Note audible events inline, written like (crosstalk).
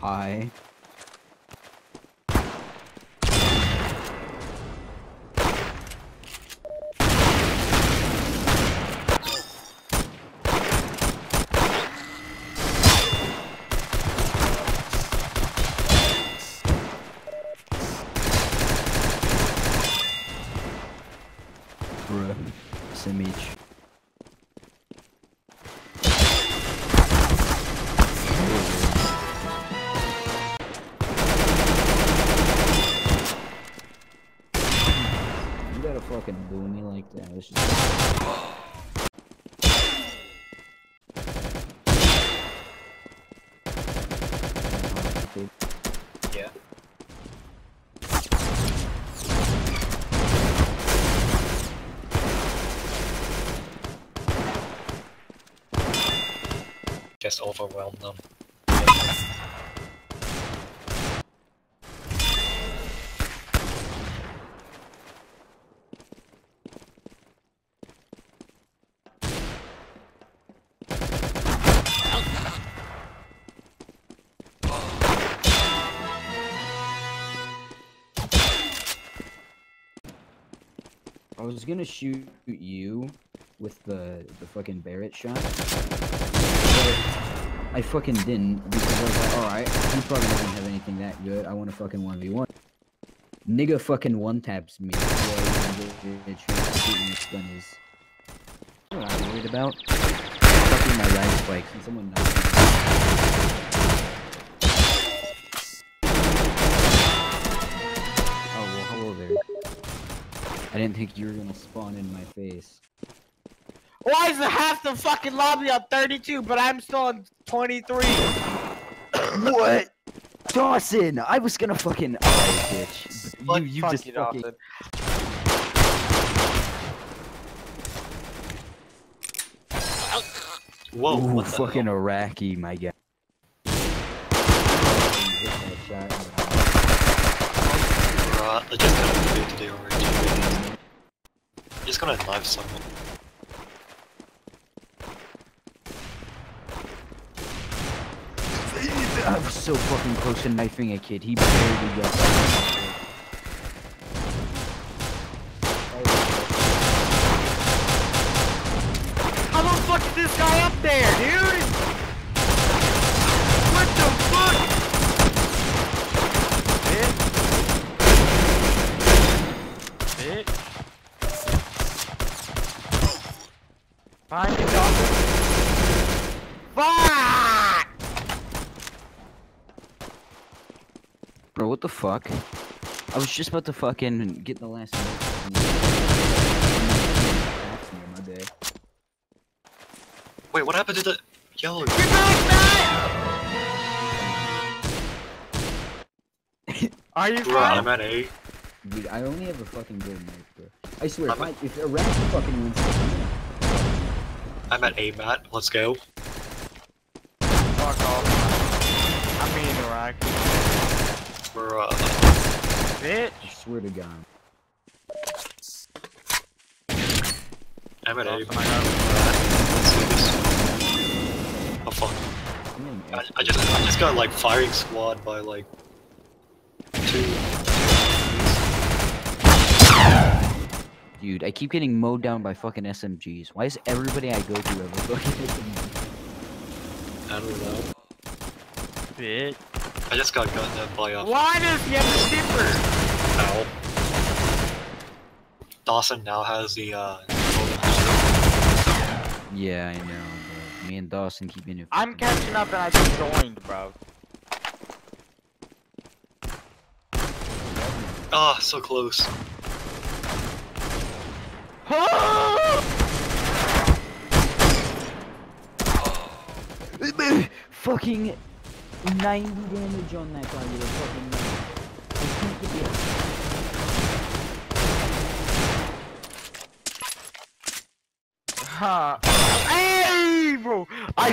Hi. Bruh. Simich. Fucking do me like that. It's just... Just overwhelm them. I was gonna shoot you with the the fucking Barrett shot. But I fucking didn't because I was like, alright, he probably doesn't have anything that good. I wanna fucking 1v1. Nigga fucking one taps me. What I'm worried about? Fucking my right spikes and someone knocked me. I didn't think you were gonna spawn in my face. Why is the half the fucking lobby on 32, but I'm still on 23? (coughs) What? Dawson! I was gonna fucking. Oh, bitch. Fuck- You, you fuck just you, fucking. Dawson. Whoa, Ooh, what the fucking hell? Iraqi, my guy. Right, I just got to do today already. Just gonna knife someone. I was so fucking close to knifing a kid. He barely got. How the fuck is this guy up there, dude? What the fuck? Bitch. Bitch. Find me, Dawson. Fuck! Bro, what the fuck? I was just about to fucking get the last. My bad. Wait, what happened to the yellow? Get back, Matt! (laughs) Are you Right. I'm at A. Dude, I only have a fucking gold knife, bro. I swear, if, I'm- I, if Iraqi fucking wins I'm I'm at A, Matt. Let's go. Fuck off. I mean, Iraq. We're, uh, Bitch. I swear to God. I'm at A. Dawson, I got Let's do this. Oh fuck. I'm in I, F- I just I just got like firing squad by like two. Dude, I keep getting mowed down by fucking SMGs. Why is everybody I go to ever fucking SMG? I don't know. Bitch. I just got gunned down by a Why does he have the skipper? owl. Dawson now has the uh. Yeah, I know, but me and Dawson keep getting. I'm catching up and I just joined, bro. Ah, so close. (laughs) (coughs) fucking 90 damage on that guy a fucking. Huh. Hey, bro. I